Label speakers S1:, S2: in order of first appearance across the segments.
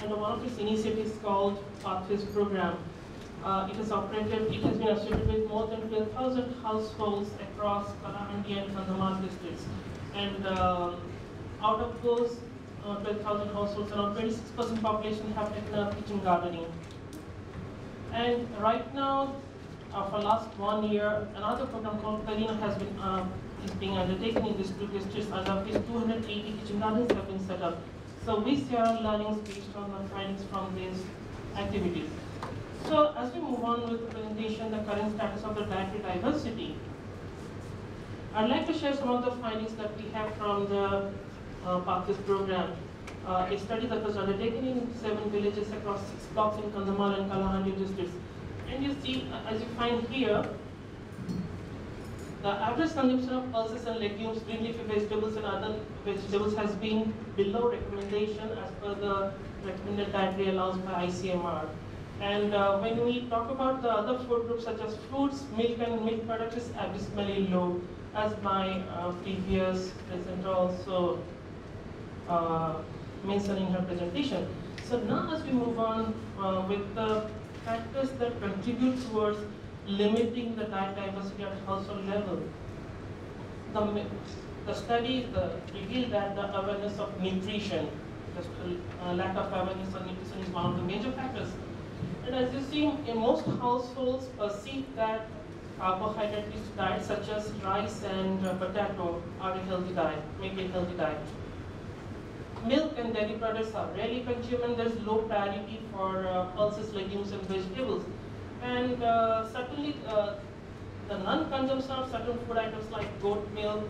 S1: and one of its initiatives called Pathways Program. Uh, it has operated, it has been associated with more than 12,000 households across Kalahandi and Kandhamal districts. And uh, out of those uh, 12,000 households, around 26% population have taken up kitchen gardening. And right now, uh, for last one year, another program called Kalina has been um, is being undertaken in these two districts, and of these 280 kitchen gardens have been set up. So we share based on the findings from these activities. So as we move on with the presentation, the current status of the dietary diversity, I'd like to share some of the findings that we have from the uh, program. Uh, a study that was undertaken in seven villages across six blocks in Kandhamal and Kalahandi districts. And you see, uh, as you find here, the average consumption of pulses and legumes, green leafy vegetables and other vegetables has been below recommendation as per the recommended dietary allowance by ICMR. And uh, when we talk about the other food groups such as fruits, milk and milk products is abysmally low, as my uh, previous presenter also uh, mentioned in her presentation. So now as we move on uh, with the factors that contribute towards limiting the diversity at household level. The, the study the, revealed that the awareness of nutrition, the uh, lack of awareness of nutrition is one of the major factors. And as you see, in most households perceive that carbohydrate-rich diets such as rice and uh, potato are a healthy diet, make a healthy diet. Milk and dairy products are rarely consumed and there's low priority for uh, pulses, legumes and vegetables. And uh, certainly uh, the non-consumption of certain food items like goat milk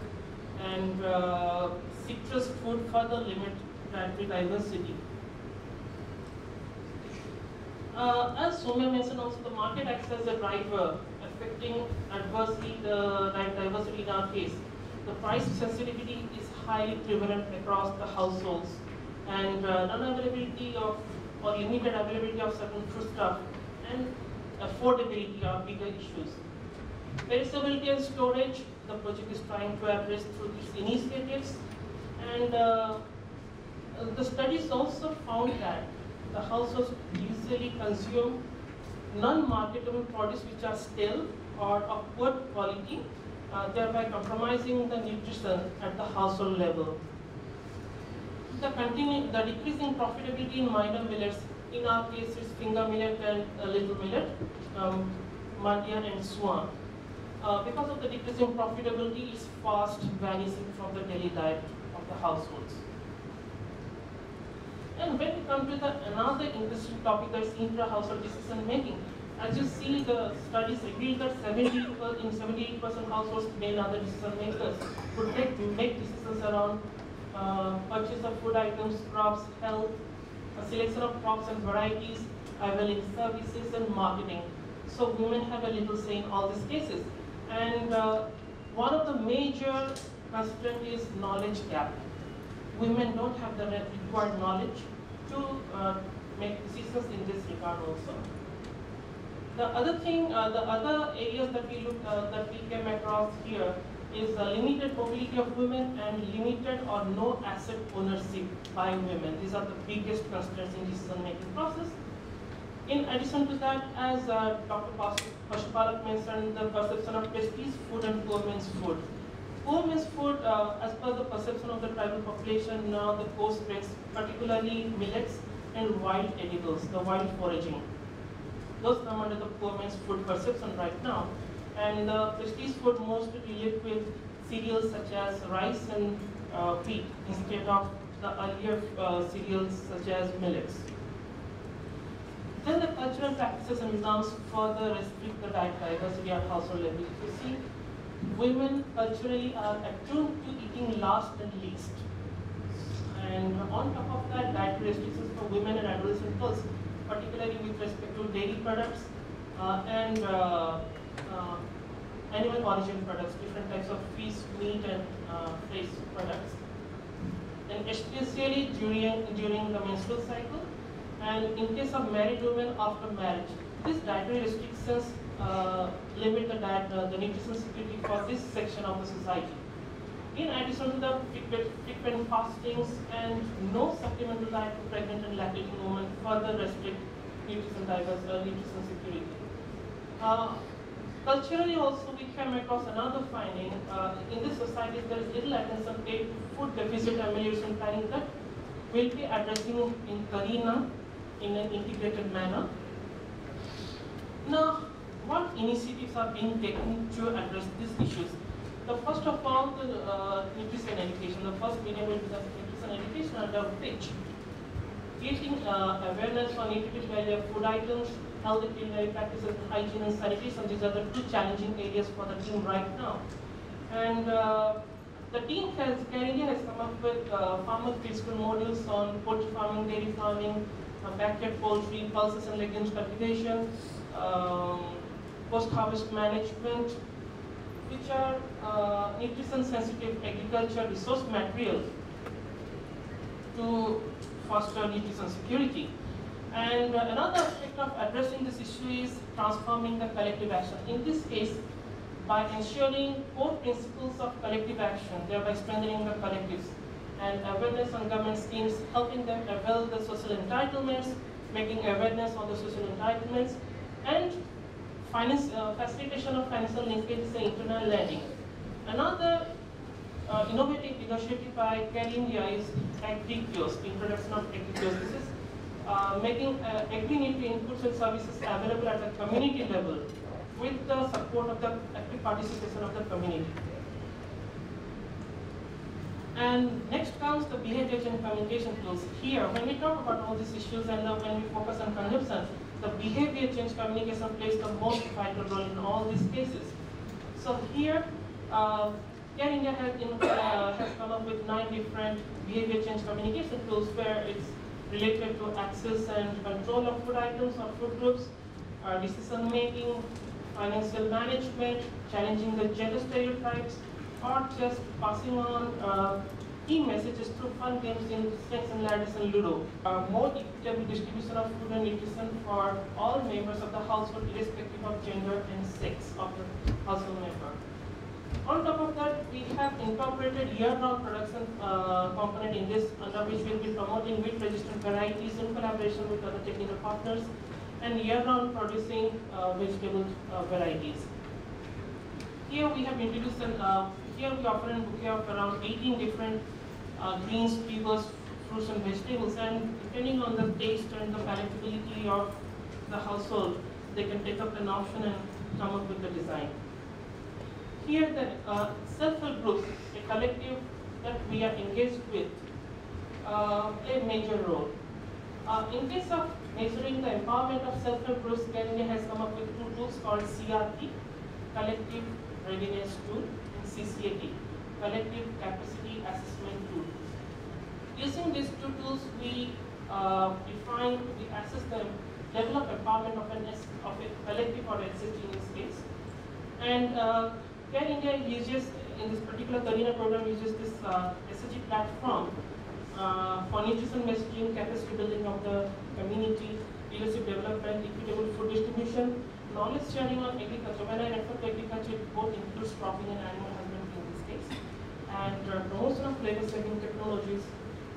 S1: and uh, citrus food further limit dietary diversity. Uh, as Soumya mentioned also, the market acts as a driver affecting adversely the diversity in our case. The price sensitivity is highly prevalent across the households and uh, non-availability of or limited availability of certain foodstuff and affordability are bigger issues. Perishability and storage, the project is trying to address through these initiatives. And uh, the studies also found that the households usually consume non-marketable products which are stale or of poor quality, uh, thereby compromising the nutrition at the household level. The, the decreasing profitability in minor millets in our case, it's finger millet and uh, little millet, um, and swan. Uh, because of the decreasing profitability, it's fast vanishing from the daily diet of the households. And when we come to the another interesting topic that's intra-household decision making, as you see, the studies reveal that 70 in 78% households today and other decision makers would make, make decisions around uh, purchase of food items, crops, health, a selection of crops and varieties, availing services and marketing. So women have a little say in all these cases. And uh, one of the major constraint is knowledge gap. Women don't have the required knowledge to uh, make decisions in this regard also. The other thing, uh, the other areas that we look, uh, that we came across here is uh, limited mobility of women and limited or no asset ownership by women. These are the biggest constraints in decision-making process. In addition to that, as uh, Dr. Pashupalak mentioned, the perception of prestige food and poor man's food. Poor man's food, uh, as per the perception of the tribal population, now the post rates, particularly millets and wild edibles, the wild foraging. Those come under the poor man's food perception right now and the prestige food mostly relate with cereals such as rice and uh, wheat instead of the earlier uh, cereals such as millets. Then the cultural practices and norms further restrict the diet diversity at household level. You see, women culturally are attuned to eating last and least. And on top of that, dietary restrictions for women and adolescent girls, particularly with respect to dairy products uh, and uh, uh, animal origin products, different types of fish, meat, and uh, fish products. And especially during, during the menstrual cycle, and in case of married women after marriage, these dietary restrictions uh, limit the, diet, uh, the nutrition security for this section of the society. In addition to the frequent, fastings and no supplemental diet for pregnant and lactating women further restrict nutrition diversity, uh, nutrition security. Uh, culturally also we came across another finding. Uh, in this society there is little attention paid to food deficit amelioration planning that will be addressing in Karina in an integrated manner. Now, what initiatives are being taken to address these issues? The first of all, the uh, nutrition education. The first medium will be the nutrition education under which creating uh, awareness on nutritive value of food items, healthy culinary practices, hygiene and sanitation. These are the two challenging areas for the team right now. And uh, the team has, India has come up with uh, farmer preschool modules on poultry farming, dairy farming, uh, backyard poultry, pulses and legumes cultivation, um, post-harvest management, which are uh, nutrition-sensitive agriculture resource materials to foster nutrition security. And another aspect of addressing this issue is transforming the collective action. In this case, by ensuring core principles of collective action, thereby strengthening the collectives, and awareness on government schemes, helping them avail the social entitlements, making awareness on the social entitlements, and finance, uh, facilitation of financial linkages and internal lending. Another uh, innovative initiative by Care India is AgriKiosk, introduction of AgriKiosk. This is uh, making uh, agri-nutrient inputs and services available at the community level with the support of the active participation of the community. And next comes the behavior change communication tools. Here, when we talk about all these issues and uh, when we focus on consumption, the behavior change communication plays the most vital role in all these cases. So here, uh, Care India has, in, uh, has come up with nine different behavior change communication tools where it's related to access and control of food items or food groups, uh, decision making, financial management, challenging the gender stereotypes, or just passing on uh, key messages through fun games in Snakes and Ladders and Ludo. Uh, more equitable distribution of food and nutrition for all members of the household irrespective of gender and sex of the household member. On top of that, we have incorporated year-round production uh, component in this, under which we'll be promoting wheat-resistant varieties in collaboration with other technical partners, and year-round producing uh, vegetable uh, varieties. Here we have introduced an, uh, here we offer a bouquet of around 18 different uh, greens, tubers, fruits and vegetables and depending on the taste and the palatability of the household, they can take up an option and come up with the design. Here the uh, self-help groups, a collective that we are engaged with, uh, play a major role. Uh, in case of measuring the empowerment of self-help groups, Care India has come up with two tools called CRT, Collective Readiness Tool, and CCAT, Collective Capacity Assessment Tool. Using these two tools, we uh, define, we assess the develop empowerment of, an, of a collective or this case. And uh, Care India uses, in this particular Karina program, uses this uh, SHG platform uh, for nutrition messaging, capacity building of the community, leadership development, equitable food distribution, knowledge sharing on agriculture. When I refer to agriculture, it both includes cropping and animal husbandry in this case. And uh, promotion of flavor saving technologies,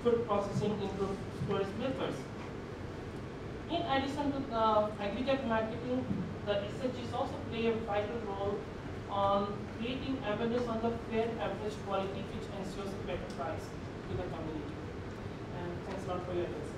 S1: food processing, improved storage methods. In addition to the aggregate marketing, the SHGs also play a vital role on creating awareness on the fair average quality which ensures a better price to the community. And thanks a lot for your attention.